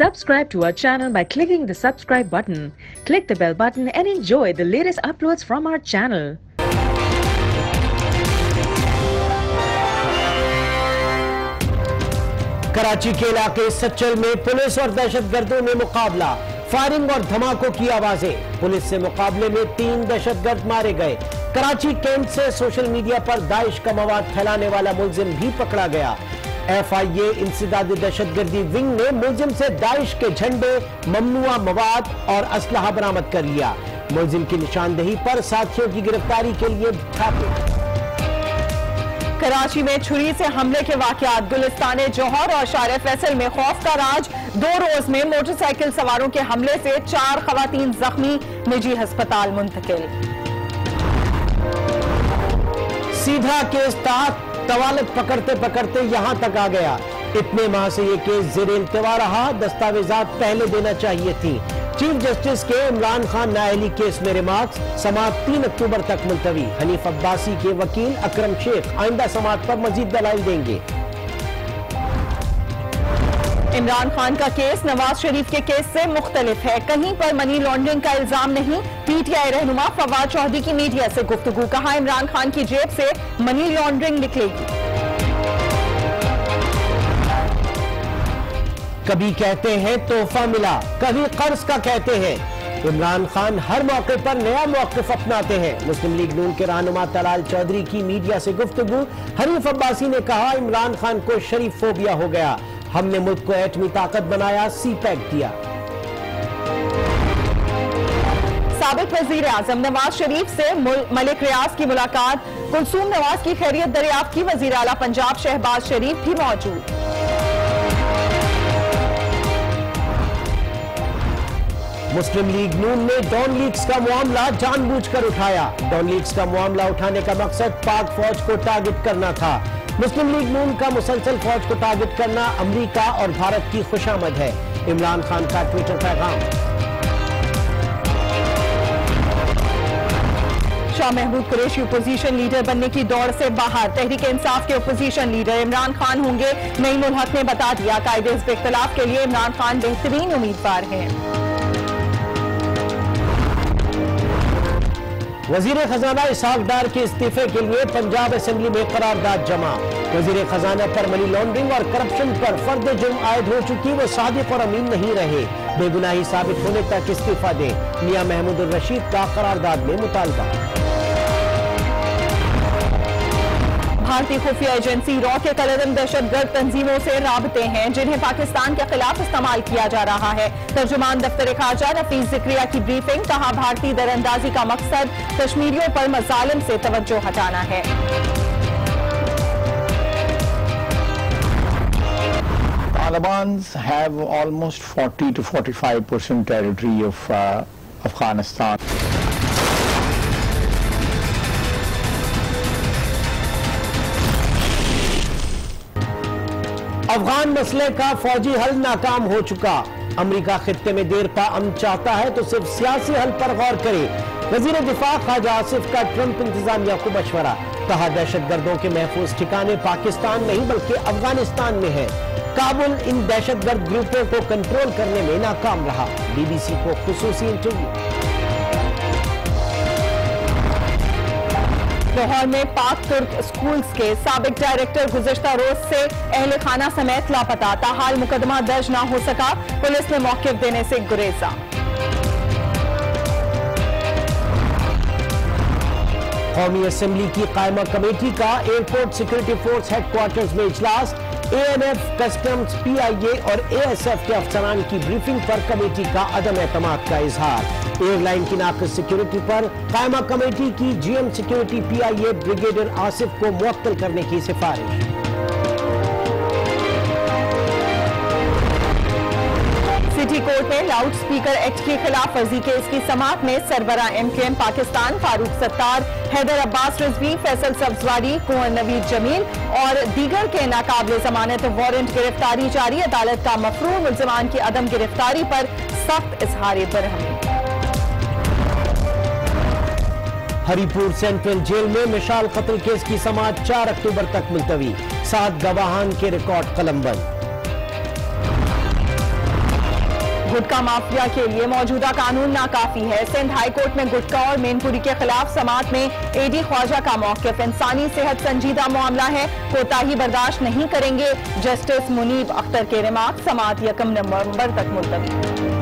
Subscribe to our channel by clicking the subscribe button. Click the bell button and enjoy the latest uploads from our channel. Karachi کے علاقے سچل میں police اور دہشتگردوں میں مقابلہ firing اور دھماکوں کی آوازیں پولیس سے مقابلے میں تین دہشتگرد مارے گئے کراچی کینٹ سے سوشل میڈیا پر دائش کا مواد پھیلانے والا ملزم بھی پکڑا گیا ایف آئی اے انسداد دہشت گردی ونگ نے ملزم سے داعش کے جھنڈے ممنوعہ مواد اور اسلحہ برامد کر لیا۔ ملزم کی نشاندہی پر ساتھیوں کی گرفتاری کے لیے چھاپے کراچی میں چھری سے حملے کے واقعات۔ گلستان جوہر اور شار فیصل میں خوف کا راج۔ دو روز میں موٹر سائیکل سواروں کے حملے سے چار خواتین زخمی۔ نجی ہسپتال منتقل۔ سیدھا کیس تحت۔ طوالت پکڑتے پکڑتے یہاں تک آ گیا۔ اتنے ماہ سے یہ کیس زیر التوا رہا، دستاویزات پہلے دینا چاہیے تھی۔ چیف جسٹس کے عمران خان نائلی کیس میں ریمارکس سماعت تین اکتوبر تک ملتوی۔ حنیف عباسی کے وکیل اکرم شیخ آئندہ سماعت پر مزید دلائل دیں گے۔ عمران خان کا کیس نواز شریف کے کیس سے مختلف ہے۔ کہیں پر منی لانڈرنگ کا الزام نہیں۔ پی ٹی آئی رہنما فواد چوہدری کی میڈیا سے گفتگو۔ کہا عمران خان کی جیب سے منی لانڈرنگ نکلے گی؟ کبھی کہتے ہیں توحفہ ملا، کبھی قرض کا کہتے ہیں۔ عمران خان ہر موقع پر نیا موقف اپناتے ہیں۔ مسلم لیگ نون کے رہنما تلال چودری کی میڈیا سے گفتگو۔ حریف عباسی نے کہا، عمران خان کو شریف فوبیا ہو گیا۔ ہم نے ملک کو ایٹمی طاقت بنایا سی پیک دیا۔ سابق وزیر اعظم نواز شریف سے ملک ریاض کی ملاقات۔ کلثوم نواز کی خیریت دریافت کی وزیر اعلیٰ پنجاب شہباز شریف بھی موجود۔ مسلم لیگ نون نے ڈان لیگز کا معاملہ جان بوجھ کر اٹھایا۔ ڈان لیگز کا معاملہ اٹھانے کا مقصد پاک فوج کو ٹارگٹ کرنا تھا۔ مسلم لیگ نون کا مسلسل فوج کو ٹارگٹ کرنا امریکہ اور بھارت کی خوش آمد ہے۔ عمران خان کا ٹویٹر پیغام۔ شاہ محمود قریشی اپوزیشن لیڈر بننے کی دوڑ سے باہر۔ تحریک انصاف کے اپوزیشن لیڈر عمران خان ہوں گے۔ نئی ملحق نے بتا دیا، قائد اختلاف کے لیے عمران خان بہترین امیدوار ہیں۔ وزیر خزانہ اسحاق ڈار کے استعفے کے لیے پنجاب اسمبلی میں قرارداد جمع۔ وزیر خزانہ پر منی لانڈرنگ اور کرپشن پر فرد جرم عائد ہو چکی، وہ صادق اور امین نہیں رہے۔ بے گناہی ثابت ہونے تک استعفی دیں۔ میاں محمود الرشید کا قرارداد میں مطالبہ۔ بھارتی خفیہ ایجنسی رو کے قلدن دہشت گرد تنظیموں سے رابطے ہیں، جنہیں پاکستان کے خلاف استعمال کیا جا رہا ہے۔ ترجمان دفتر خارجہ نفیز ذکریہ کی بریفنگ کہا بھارتی دراندازی کا مقصد کشمیریوں پر مظالم سے توجہ ہٹانا ہے۔ Talibans have almost 40 to 45 percent territory of uh, Afghanistan Afghan مسئلے کا فوجی حل ناکام ہو چکا۔ امریکہ خطے میں دیر پا ام چاہتا ہے تو صرف سیاسی حل پر غور کرے۔ وزیر دفاع خواجہ آصف کا ٹرمپ انتظامیہ کو مشورہ۔ کہا، دہشت گردوں کے محفوظ ٹھکانے پاکستان نہیں بلکہ افغانستان میں ہیں۔ کابل ان دہشت گرد گروپوں کو کنٹرول کرنے میں ناکام رہا۔ بی بی سی کو خصوصی انٹرویو۔ لاہور میں پاک ترک سکولز کے سابق ڈائریکٹر گزشتہ روز سے اہل خانہ سمیت لاپتہ تاحال مقدمہ درج نہ ہو سکا، پولیس نے موقف دینے سے گریزا۔ قومی اسمبلی کی قائمہ کمیٹی کا airport security force headquarters میں اجلاس۔ A N F customs P I A اور اے ایس ایف کے افسران کی بریفنگ پر کمیٹی کا عدم اعتماد کا اظہار۔ ایئر لائن کی ناقص سیکیورٹی پر قائمہ کمیٹی کی G M security P I A brigadier Asif کو معطل کرنے کی سفارش۔ سٹی کورٹ میں لاؤڈ سپیکر ایکٹ کے خلاف ورزی کیس کی سماعت میں سربراہ M K M Pakistan Farooq Sattar Haider Abbas Rizvi, Faisal Sabzwari, کون نوید جمیل اور دیگر کے ناقابل ضمانت وارنٹ گرفتاری جاری، عدالت کا مفروم ملزمان کی عدم گرفتاری پر سخت اظہار برہمی۔ ہری پور سینٹرل جیل میں مشال قتل کیس کی سماعت چار اکتوبر تک ملتوی، سات گواہان کے ریکارڈ قلم بند۔ گٹکا مافیا کے لیے موجودہ قانون ناکافی ہے۔ سندھ ہائی کورٹ میں گٹکا اور مین پوری کے خلاف سماعت میں اے ڈی خواجہ کا موقف۔ انسانی صحت سنجیدہ معاملہ ہے۔ کوتا ہی برداشت نہیں کریں گے۔ جسٹس منیب اختر کے ریمارک، سماعت یکم نومبر تک ملتوی۔